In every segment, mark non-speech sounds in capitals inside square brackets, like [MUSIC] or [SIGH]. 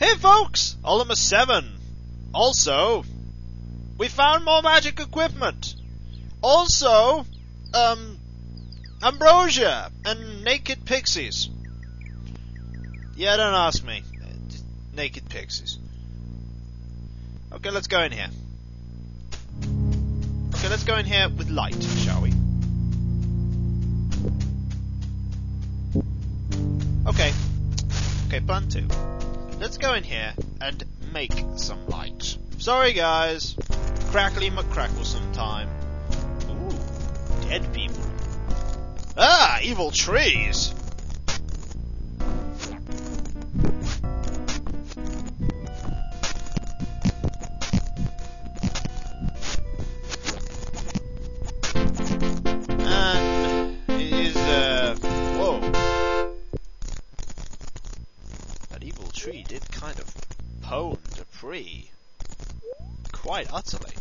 Hey folks, Ultima 7. Also, we found more magic equipment. Also, um, Ambrosia and Naked Pixies. Yeah, don't ask me. Naked Pixies. Okay, let's go in here. Okay, let's go in here with light, shall we? Okay. Okay, plan two. Let's go in here and make some light. Sorry, guys. Crackly McCrackle sometime. Ooh, dead people. Ah, evil trees! Tree did kind of pwn Dupre. Quite utterly.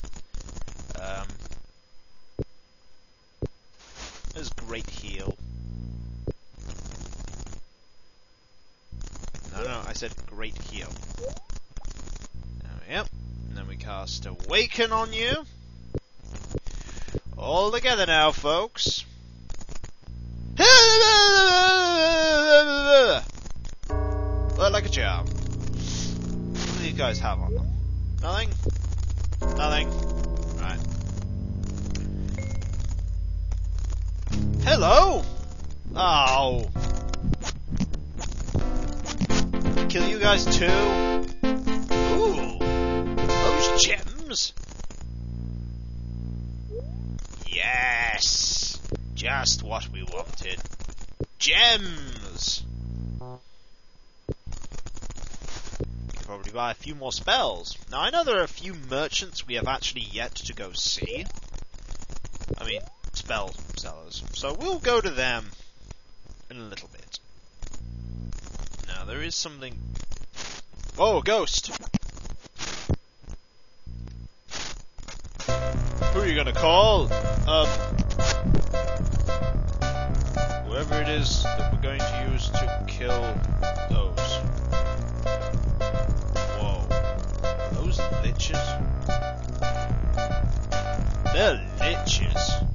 Um, there's great heal. No, no, I said great heal. There we. And then we cast Awaken on you. All together now, folks. [LAUGHS] Look like a charm. What do you guys have on them? Nothing? Nothing? Right. Hello? Oh. Kill you guys too? Ooh. Those gems? Yes! Just what we wanted. Gems! Probably buy a few more spells. Now I know there are a few merchants we have actually yet to go see. I mean, spell sellers. So we'll go to them in a little bit. Now there is something. Oh, ghost! Who are you gonna call? Um, whoever it is that we're going to use to kill those. They're liches.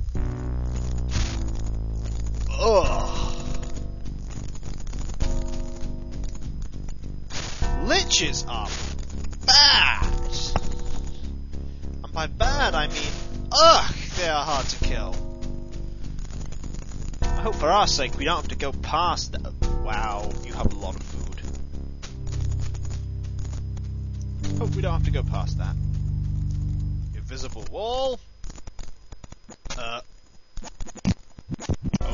Ugh. Liches are bad. And by bad I mean, ugh, they are hard to kill. I hope for our sake we don't have to go past that. Wow, you have a lot of Hope we don't have to go past that. Invisible wall. Uh.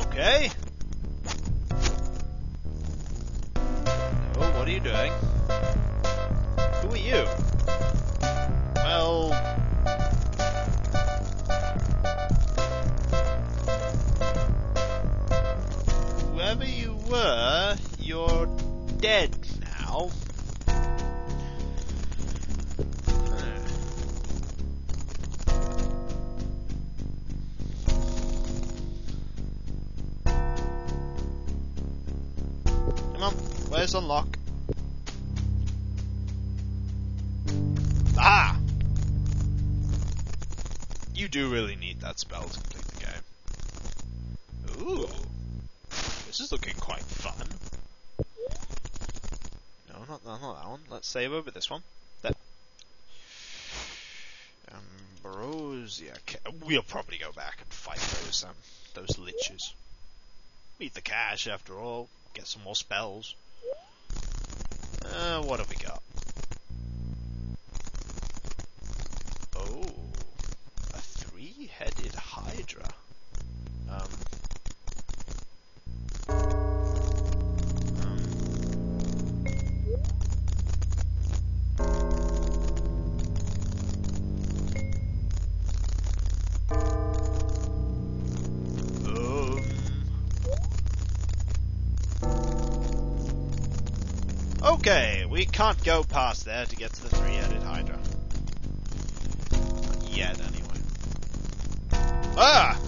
Okay. Oh, what are you doing? Who are you? Well. Whoever you were, you're dead now. Where's unlock? Ah! You do really need that spell to complete the game. Ooh. This is looking quite fun. No, not, not, not that one. Let's save over this one. There. Ambrosia. We'll probably go back and fight those um those liches. Need the cash after all. Get some more spells. Uh, what have we got? Okay, we can't go past there to get to the three-headed hydra. Not yet, anyway. Ah!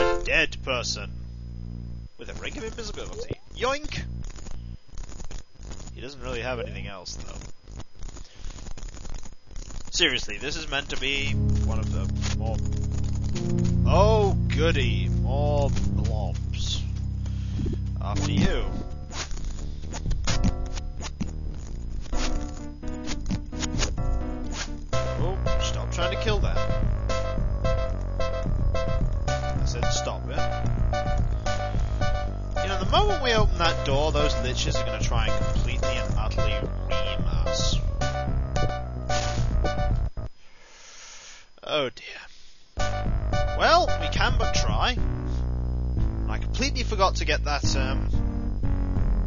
A dead person. With a ring of invisibility. Yoink! He doesn't really have anything else, though. Seriously, this is meant to be one of the more... Oh, goody! More. After you. Oh, stop trying to kill that. I said stop it. You know, the moment we open that door, those liches are going to try and completely and utterly ream us. Oh dear. Well, we can but try. Completely forgot to get that um,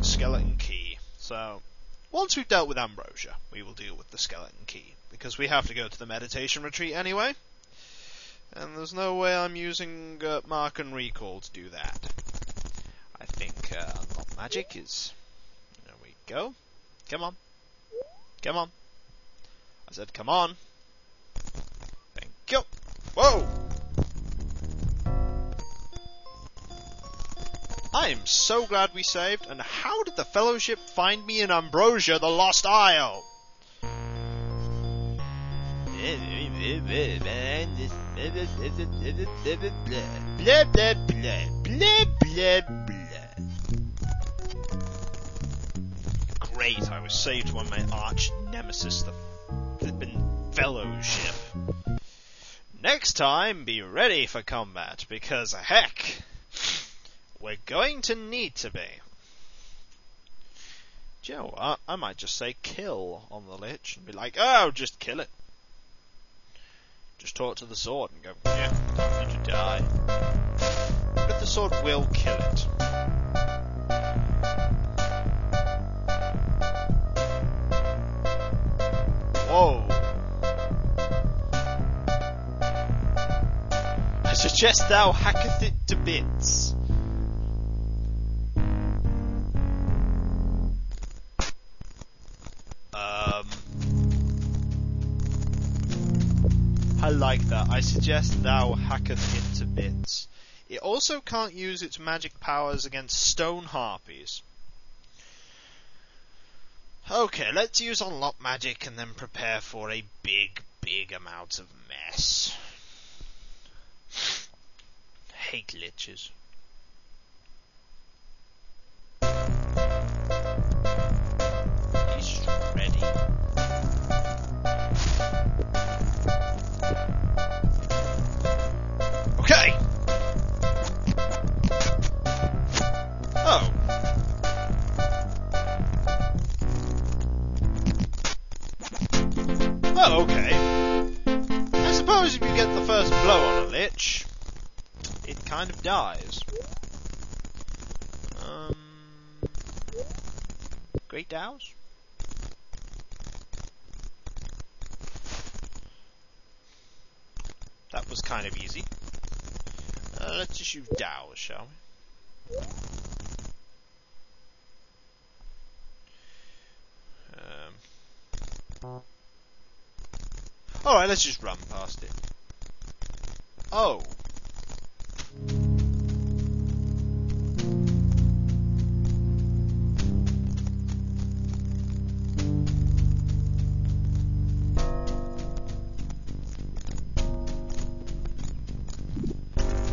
skeleton key. So, once we've dealt with Ambrosia, we will deal with the skeleton key. Because we have to go to the meditation retreat anyway. And there's no way I'm using uh, Mark and Recall to do that. I think uh, Unlock Magic is... There we go. Come on. Come on. I said come on. Thank you. Whoa! I am so glad we saved, and how did the Fellowship find me in Ambrosia, the Lost Isle? Great, I was saved by my arch nemesis, the flippin' Fellowship. Next time, be ready for combat, because heck, we're going to need to be. Do you know what? I might just say kill on the lich and be like, oh, just kill it. Just talk to the sword and go, yeah, for you die. But the sword will kill it. Whoa. I suggest thou hacketh it to bits. I like that. I suggest thou hacketh it to bits. It also can't use its magic powers against stone harpies. Okay, let's use unlock magic and then prepare for a big, big amount of mess. Hate liches. Oh, okay. I suppose if you get the first blow on a lich, it kind of dies. Um, Great Dows? That was kind of easy. Uh, let's just use Dows, shall we? Um. Alright, let's just run past it. Oh.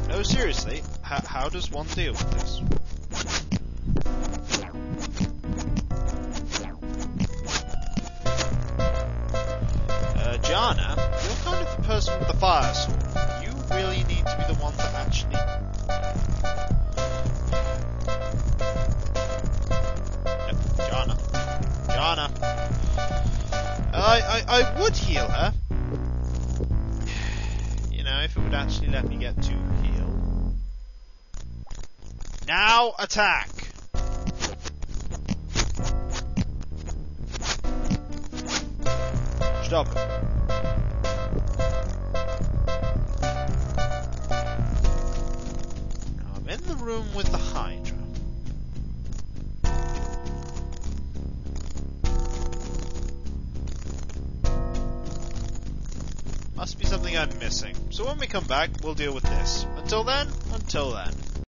No, seriously, how, how does one deal with this? Person with the fire sword. You really need to be the one that actually. Jaana. Jaana. I, I, I would heal her. You know, if it would actually let me get to heal. Now attack! Stop So when we come back, we'll deal with this. Until then, until then.